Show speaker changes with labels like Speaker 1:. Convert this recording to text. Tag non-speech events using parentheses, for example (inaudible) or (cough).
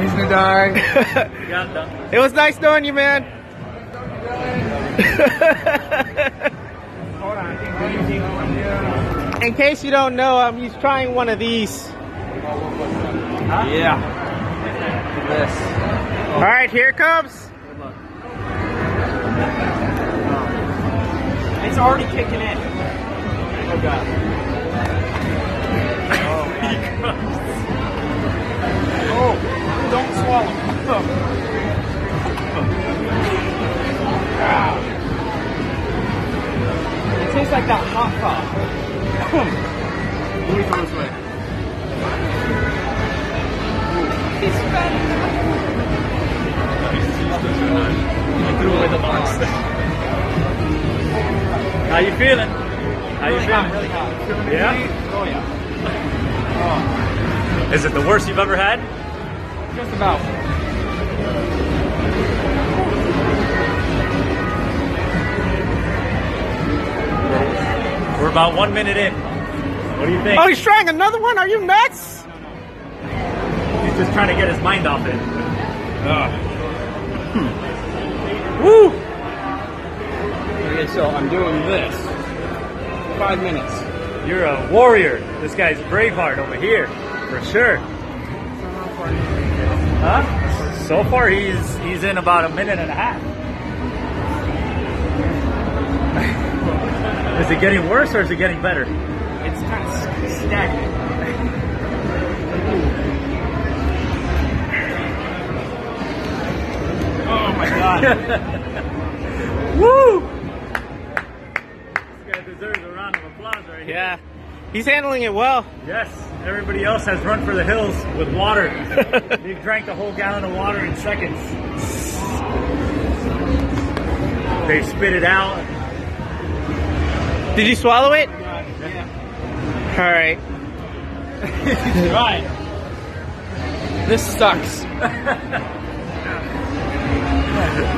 Speaker 1: He's gonna die. (laughs)
Speaker 2: It was nice knowing you, man.
Speaker 1: Hold on, I think we're using one here.
Speaker 2: In case you don't know, um, he's trying one of these.
Speaker 1: Yeah. This.
Speaker 2: All right, here it comes.
Speaker 1: It's already kicking in. Oh god. Hot. Let me this away. It's
Speaker 3: I threw away the box. How you feeling? How you feeling? Yeah?
Speaker 1: Oh yeah.
Speaker 3: Is it the worst you've ever had?
Speaker 1: Just about.
Speaker 3: About one minute in. What do you think?
Speaker 2: Oh, he's trying another one? Are you nuts?
Speaker 3: He's just trying to get his mind off it.
Speaker 2: Woo! Hmm.
Speaker 1: Okay, so I'm doing this. Five minutes.
Speaker 3: You're a warrior. This guy's Braveheart over here, for sure. Huh? So far, he's he's in about a minute and a half. Is it getting worse or is it getting better?
Speaker 1: It's kind of stagnant. Oh my god. (laughs)
Speaker 3: Woo! This guy deserves a round of applause right here.
Speaker 2: Yeah. He's handling it well.
Speaker 3: Yes, everybody else has run for the hills with water. (laughs) they drank a whole gallon of water in seconds. They spit it out.
Speaker 2: Did you swallow it?
Speaker 1: yeah.
Speaker 2: All right.
Speaker 1: Right. This sucks. (laughs)